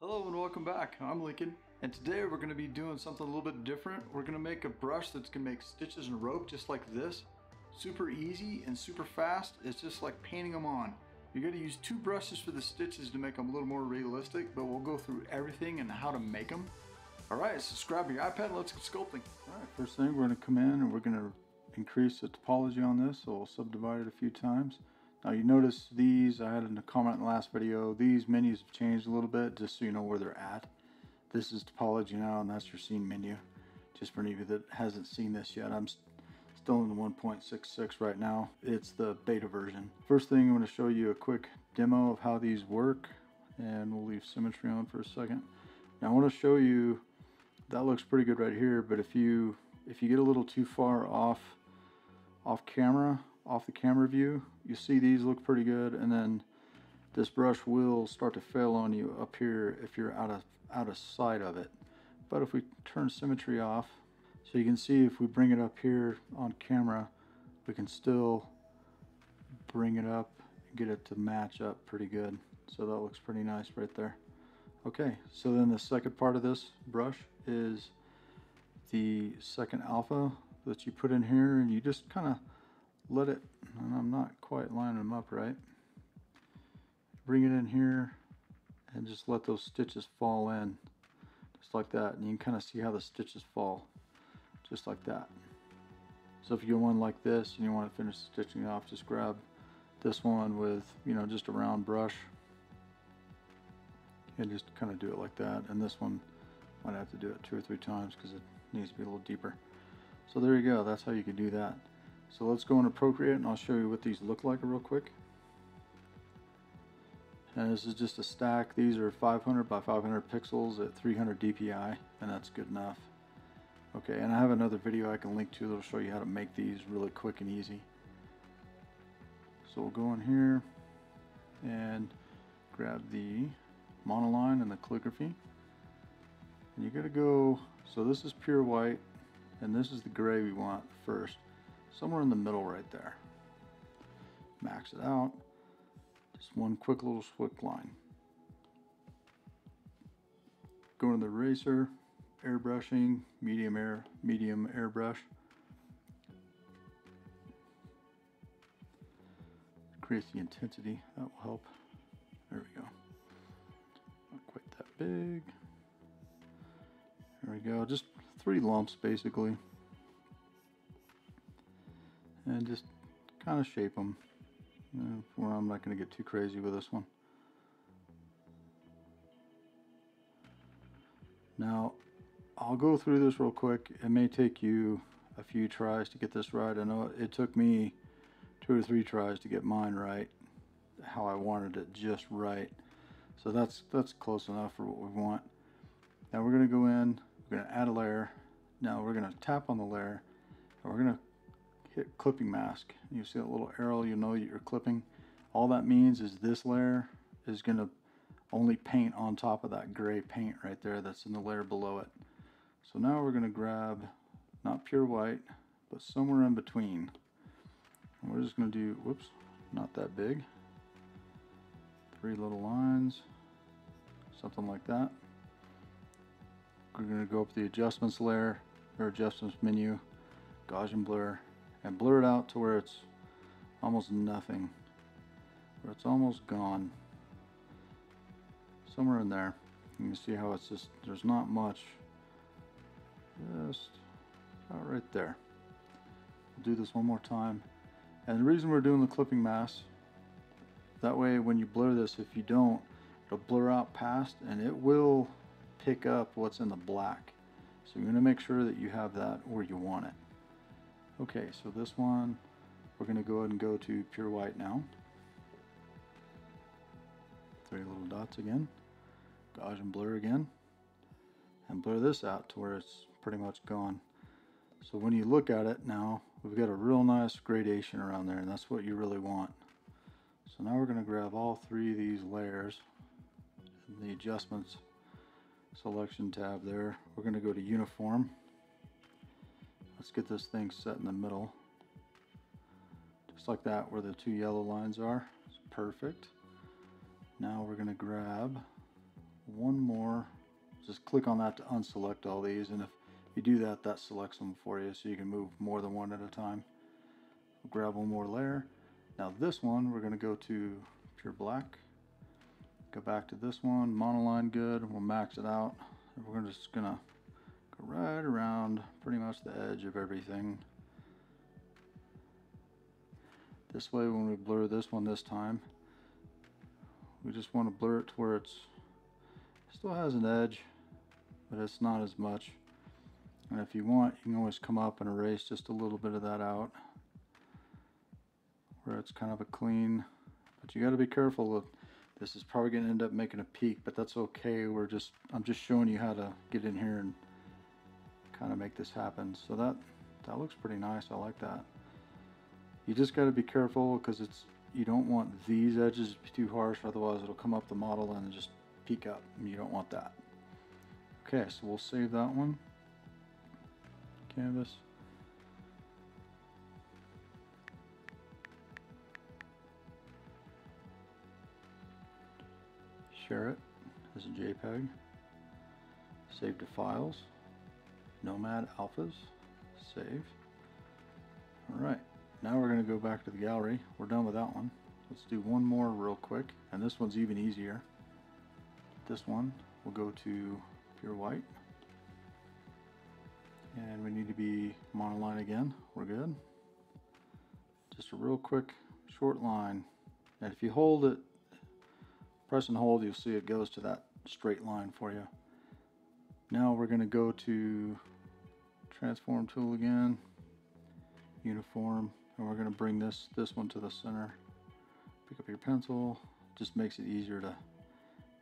Hello and welcome back. I'm Lincoln, and today we're going to be doing something a little bit different. We're going to make a brush that's going to make stitches and rope just like this. Super easy and super fast. It's just like painting them on. You're going to use two brushes for the stitches to make them a little more realistic, but we'll go through everything and how to make them. Alright, so grab your iPad let's get sculpting. Alright, first thing we're going to come in and we're going to increase the topology on this, so we'll subdivide it a few times. Now you notice these, I had in a comment in the last video, these menus have changed a little bit just so you know where they're at. This is topology now and that's your scene menu. Just for any of you that hasn't seen this yet, I'm st still in the 1.66 right now. It's the beta version. First thing I'm to show you a quick demo of how these work and we'll leave symmetry on for a second. Now I want to show you, that looks pretty good right here, but if you if you get a little too far off off camera, off the camera view, you see these look pretty good and then this brush will start to fail on you up here if you're out of out of sight of it. But if we turn symmetry off, so you can see if we bring it up here on camera, we can still bring it up and get it to match up pretty good. So that looks pretty nice right there. Okay, so then the second part of this brush is the second alpha that you put in here and you just kind of let it, and I'm not quite lining them up right. Bring it in here and just let those stitches fall in just like that and you can kind of see how the stitches fall just like that. So if you get one like this and you want to finish stitching off, just grab this one with, you know, just a round brush and just kind of do it like that. And this one might have to do it two or three times because it needs to be a little deeper. So there you go. That's how you can do that. So let's go into Procreate and I'll show you what these look like real quick. And this is just a stack. These are 500 by 500 pixels at 300 DPI and that's good enough. Okay, and I have another video I can link to that'll show you how to make these really quick and easy. So we'll go in here and grab the monoline and the calligraphy. And you gotta go, so this is pure white and this is the gray we want first somewhere in the middle right there. Max it out. Just one quick little swift line. Go to the eraser, airbrushing, medium air, medium airbrush. Creates the intensity, that will help. There we go. Not quite that big. There we go, just three lumps basically and just kind of shape them. Where I'm not going to get too crazy with this one. Now, I'll go through this real quick. It may take you a few tries to get this right. I know it took me two or three tries to get mine right, how I wanted it just right. So that's that's close enough for what we want. Now we're going to go in, we're going to add a layer. Now we're going to tap on the layer, and we're going to hit clipping mask. You see that little arrow, you know you're clipping. All that means is this layer is going to only paint on top of that gray paint right there that's in the layer below it. So now we're going to grab, not pure white, but somewhere in between. And we're just going to do, whoops, not that big. Three little lines, something like that. We're going to go up the adjustments layer, or adjustments menu, Gaussian blur, and blur it out to where it's almost nothing where it's almost gone. Somewhere in there. You can see how it's just there's not much. Just about right there. Do this one more time. And the reason we're doing the clipping mask that way when you blur this if you don't it'll blur out past and it will pick up what's in the black. So you're going to make sure that you have that where you want it Okay, so this one, we're going to go ahead and go to pure white now. Three little dots again. Gaussian blur again. And blur this out to where it's pretty much gone. So when you look at it now, we've got a real nice gradation around there, and that's what you really want. So now we're going to grab all three of these layers the adjustments selection tab there. We're going to go to uniform. Let's get this thing set in the middle. Just like that where the two yellow lines are. It's perfect. Now we're going to grab one more. Just click on that to unselect all these, and if you do that, that selects them for you, so you can move more than one at a time. We'll grab one more layer. Now this one, we're going to go to pure black. Go back to this one, monoline good, we'll max it out. We're just going to go right around pretty much the edge of everything. This way when we blur this one this time, we just want to blur it to where it's still has an edge, but it's not as much. And if you want, you can always come up and erase just a little bit of that out where it's kind of a clean, but you got to be careful with this is probably going to end up making a peak, but that's okay. We're just, I'm just showing you how to get in here and kind of make this happen. So that, that looks pretty nice. I like that. You just got to be careful because it's, you don't want these edges to be too harsh, otherwise it'll come up the model and just peak up. You don't want that. Okay, so we'll save that one. Canvas. Share it as a JPEG. Save to files. Nomad Alphas. Save. Alright, now we're going to go back to the gallery. We're done with that one. Let's do one more real quick, and this one's even easier. This one, we'll go to pure white. And we need to be monoline again. We're good. Just a real quick short line. And if you hold it, press and hold, you'll see it goes to that straight line for you. Now we're going to go to transform tool again, uniform, and we're going to bring this this one to the center. Pick up your pencil. Just makes it easier to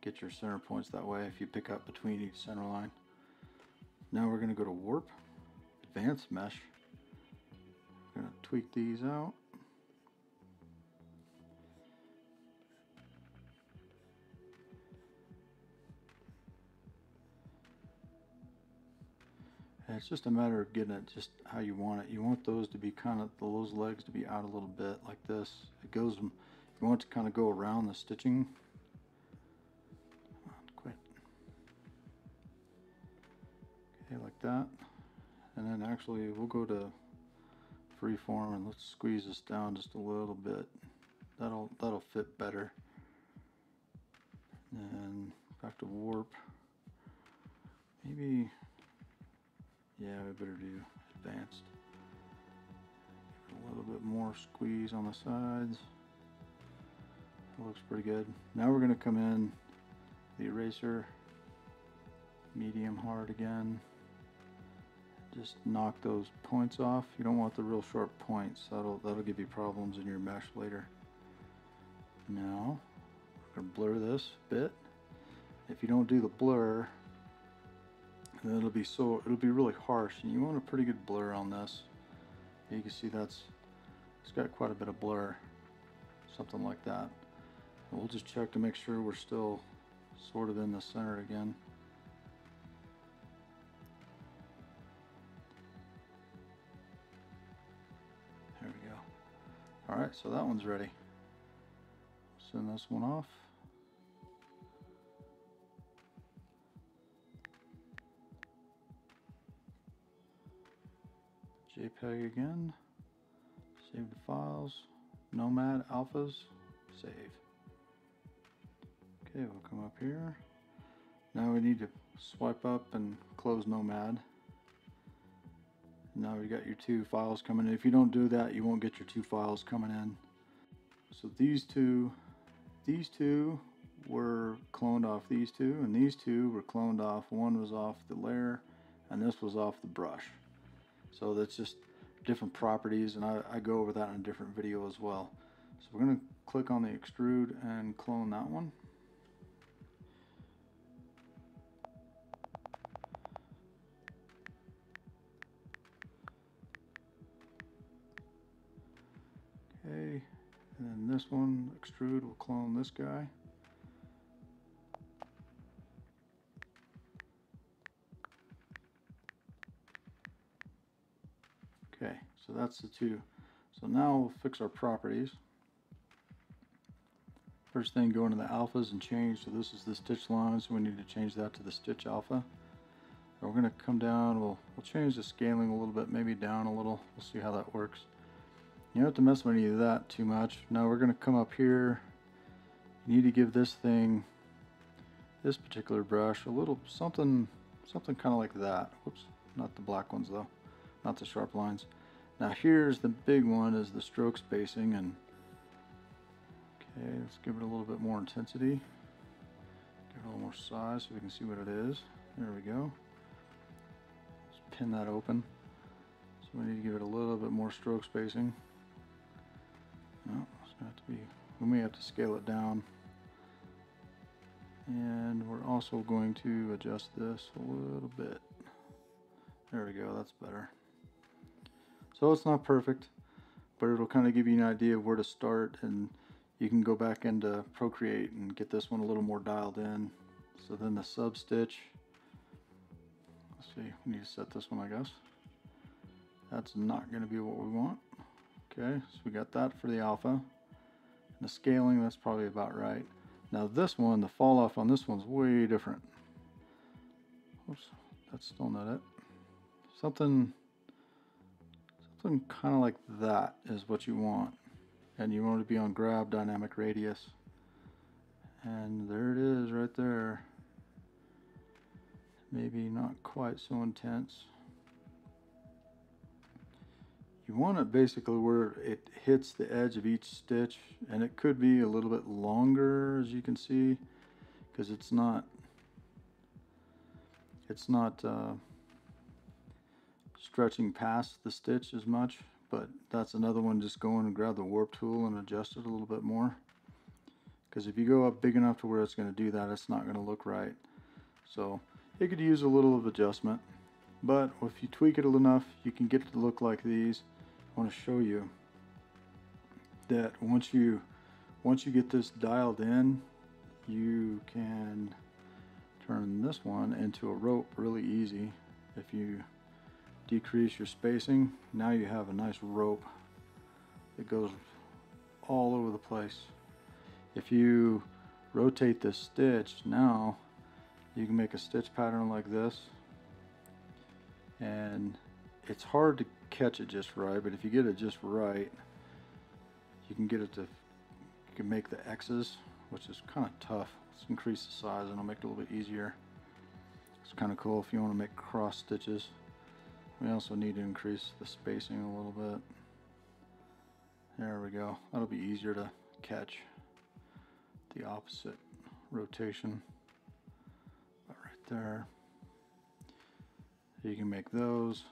get your center points that way if you pick up between each center line. Now we're going to go to warp, advanced mesh. We're going to tweak these out. It's just a matter of getting it just how you want it. You want those to be kind of, those legs to be out a little bit like this. It goes, you want it to kind of go around the stitching. Quit. Okay, like that. And then actually we'll go to freeform and let's squeeze this down just a little bit. That'll, that'll fit better. And back to warp. Maybe yeah, we better do advanced. A little bit more squeeze on the sides. That looks pretty good. Now we're going to come in the eraser, medium hard again. Just knock those points off. You don't want the real sharp points. That'll that'll give you problems in your mesh later. Now, we're going to blur this bit. If you don't do the blur, it'll be so it'll be really harsh and you want a pretty good blur on this. You can see that's it's got quite a bit of blur something like that. And we'll just check to make sure we're still sort of in the center again. There we go. Alright so that one's ready. Send this one off JPEG again, save the files, Nomad Alphas, save. Okay, we'll come up here. Now we need to swipe up and close Nomad. Now we got your two files coming in. If you don't do that, you won't get your two files coming in. So these two, these two were cloned off these two, and these two were cloned off. One was off the layer, and this was off the brush. So that's just different properties and I, I go over that in a different video as well. So we're going to click on the extrude and clone that one. Okay, and then this one, extrude, will clone this guy. So that's the two. So now we'll fix our properties. First thing go into the alphas and change. So this is the stitch line, so we need to change that to the stitch alpha. And we're going to come down, we'll, we'll change the scaling a little bit, maybe down a little. We'll see how that works. You don't have to mess with any of that too much. Now we're going to come up here. You need to give this thing, this particular brush, a little something, something kind of like that. Whoops, not the black ones though, not the sharp lines. Now here's the big one is the stroke spacing and okay, let's give it a little bit more intensity. Give it a little more size so we can see what it is. There we go. Let's pin that open. So we need to give it a little bit more stroke spacing. No, it's have to be, we may have to scale it down. And we're also going to adjust this a little bit. There we go, that's better. So it's not perfect, but it'll kind of give you an idea of where to start and you can go back into Procreate and get this one a little more dialed in. So then the sub stitch, let's see, we need to set this one I guess. That's not going to be what we want. Okay, so we got that for the alpha. And the scaling, that's probably about right. Now this one, the fall off on this one's way different. Oops, that's still not it. Something Something kind of like that is what you want. And you want to be on grab dynamic radius. And there it is right there. Maybe not quite so intense. You want it basically where it hits the edge of each stitch and it could be a little bit longer as you can see because it's not it's not uh, stretching past the stitch as much but that's another one just go in and grab the warp tool and adjust it a little bit more. Because if you go up big enough to where it's going to do that it's not going to look right. So it could use a little of adjustment but if you tweak it enough you can get it to look like these. I want to show you that once you once you get this dialed in you can turn this one into a rope really easy if you decrease your spacing, now you have a nice rope that goes all over the place. If you rotate this stitch now, you can make a stitch pattern like this. And it's hard to catch it just right, but if you get it just right, you can get it to, you can make the X's, which is kind of tough. Let's increase the size and it'll make it a little bit easier. It's kind of cool if you want to make cross stitches. We also need to increase the spacing a little bit. There we go. That'll be easier to catch the opposite rotation. About right there. You can make those.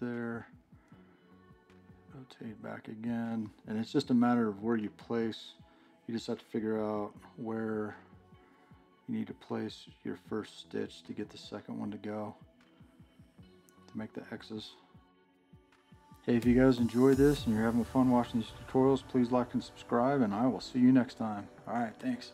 There. Rotate back again. And it's just a matter of where you place. You just have to figure out where you need to place your first stitch to get the second one to go to make the X's. Hey, if you guys enjoyed this and you're having fun watching these tutorials, please like and subscribe, and I will see you next time. Alright, thanks.